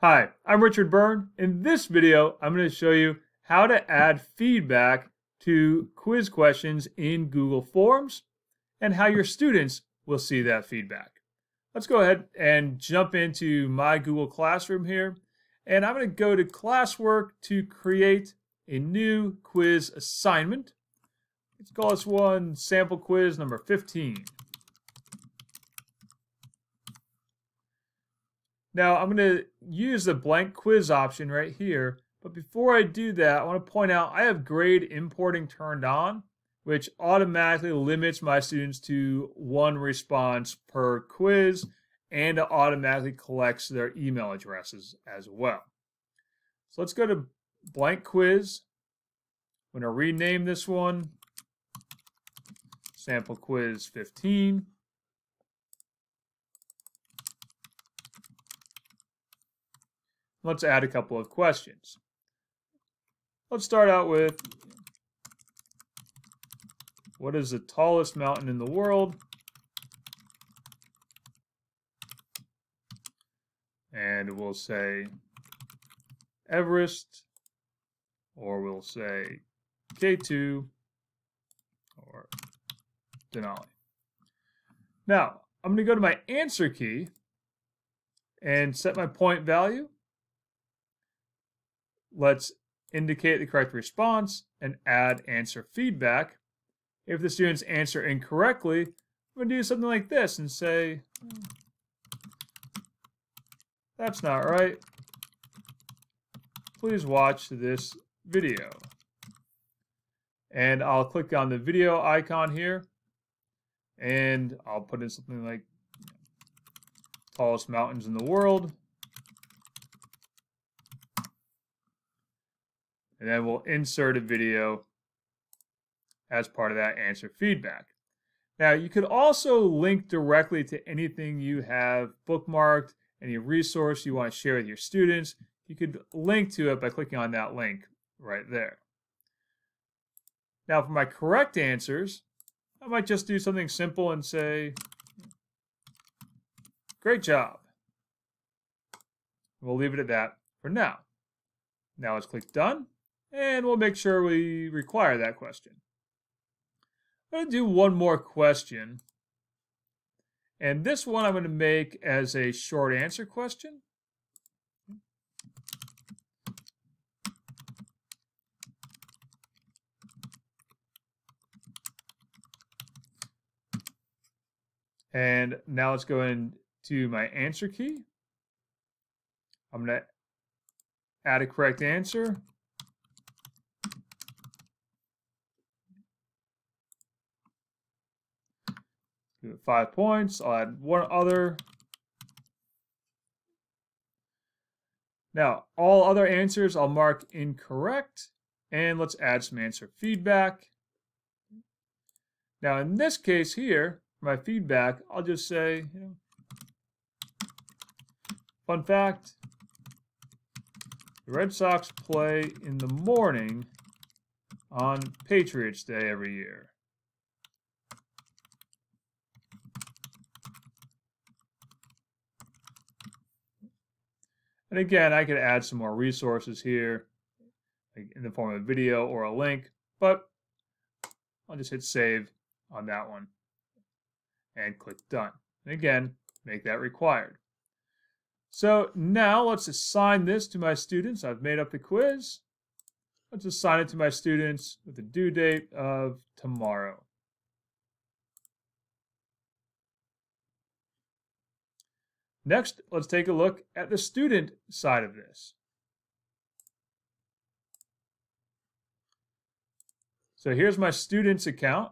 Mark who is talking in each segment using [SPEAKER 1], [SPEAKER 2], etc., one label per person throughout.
[SPEAKER 1] Hi, I'm Richard Byrne. In this video, I'm going to show you how to add feedback to quiz questions in Google Forms and how your students will see that feedback. Let's go ahead and jump into my Google Classroom here. And I'm going to go to classwork to create a new quiz assignment. Let's call this one sample quiz number 15. Now I'm going to use the blank quiz option right here. But before I do that, I want to point out I have grade importing turned on, which automatically limits my students to one response per quiz and it automatically collects their email addresses as well. So let's go to blank quiz. I'm going to rename this one sample quiz 15. Let's add a couple of questions. Let's start out with, what is the tallest mountain in the world? And we'll say Everest, or we'll say K2, or Denali. Now, I'm going to go to my answer key and set my point value. Let's indicate the correct response and add answer feedback. If the students answer incorrectly, I'm going to do something like this and say, that's not right. Please watch this video. And I'll click on the video icon here and I'll put in something like tallest mountains in the world. And then we'll insert a video as part of that answer feedback. Now, you could also link directly to anything you have bookmarked, any resource you want to share with your students. You could link to it by clicking on that link right there. Now, for my correct answers, I might just do something simple and say, great job. We'll leave it at that for now. Now let's click done and we'll make sure we require that question. I'm going to do one more question. And this one I'm going to make as a short answer question. And now let's go into my answer key. I'm going to add a correct answer. Five points. I'll add one other. Now, all other answers I'll mark incorrect. And let's add some answer feedback. Now, in this case here, my feedback, I'll just say, you know, fun fact, the Red Sox play in the morning on Patriots Day every year. And again, I could add some more resources here in the form of a video or a link, but I'll just hit save on that one and click done. And again, make that required. So now let's assign this to my students. I've made up the quiz. Let's assign it to my students with the due date of tomorrow. Next, let's take a look at the student side of this. So here's my student's account.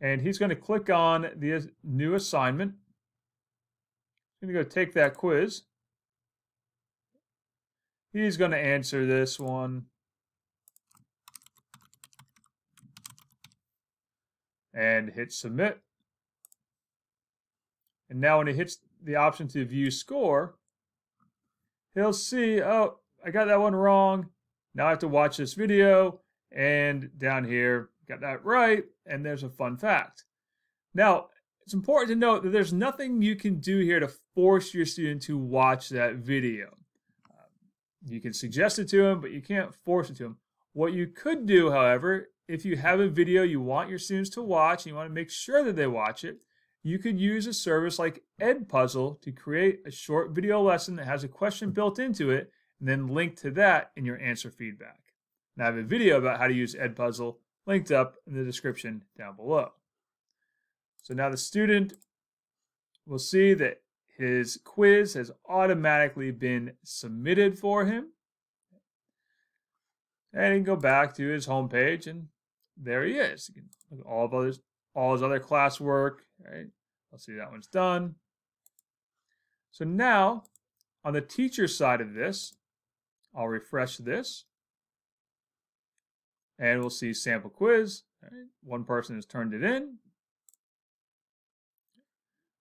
[SPEAKER 1] And he's going to click on the new assignment. He's going to go take that quiz. He's going to answer this one. And hit submit. And now when he hits the option to view score, he'll see, oh, I got that one wrong. Now I have to watch this video. And down here, got that right. And there's a fun fact. Now, it's important to note that there's nothing you can do here to force your student to watch that video. Uh, you can suggest it to them, but you can't force it to them. What you could do, however, if you have a video you want your students to watch and you want to make sure that they watch it, you could use a service like Edpuzzle to create a short video lesson that has a question built into it and then link to that in your answer feedback. Now I have a video about how to use Edpuzzle linked up in the description down below. So now the student will see that his quiz has automatically been submitted for him. And he can go back to his home page and there he is. You can look at all of others, all his other classwork, right? I'll see that one's done. So now, on the teacher side of this, I'll refresh this. And we'll see sample quiz. Right? One person has turned it in.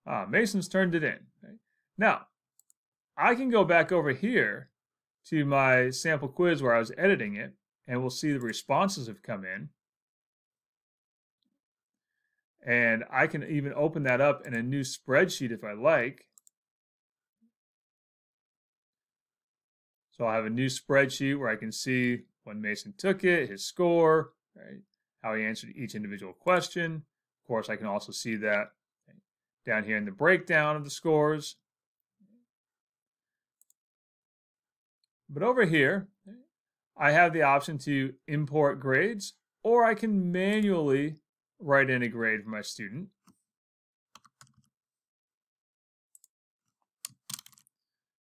[SPEAKER 1] Ah, Mason's turned it in. Okay. Now, I can go back over here to my sample quiz where I was editing it, and we'll see the responses have come in. And I can even open that up in a new spreadsheet if I like. So I have a new spreadsheet where I can see when Mason took it, his score, right, how he answered each individual question. Of course, I can also see that down here in the breakdown of the scores. But over here, I have the option to import grades, or I can manually write in a grade for my student.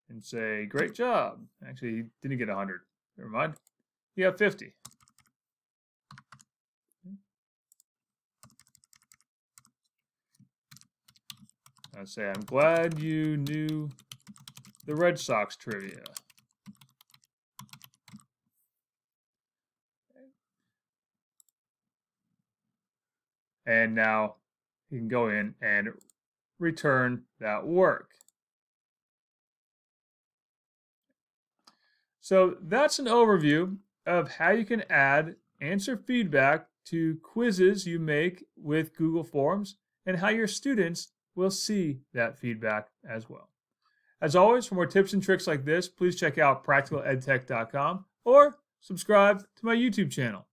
[SPEAKER 1] And say, great job. Actually, he didn't get 100. Never mind. He got 50. I say, I'm glad you knew the Red Sox trivia. And now you can go in and return that work. So that's an overview of how you can add answer feedback to quizzes you make with Google Forms and how your students will see that feedback as well. As always, for more tips and tricks like this, please check out practicaledtech.com or subscribe to my YouTube channel.